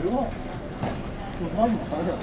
不用就他妈怎么的